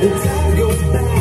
The time goes by.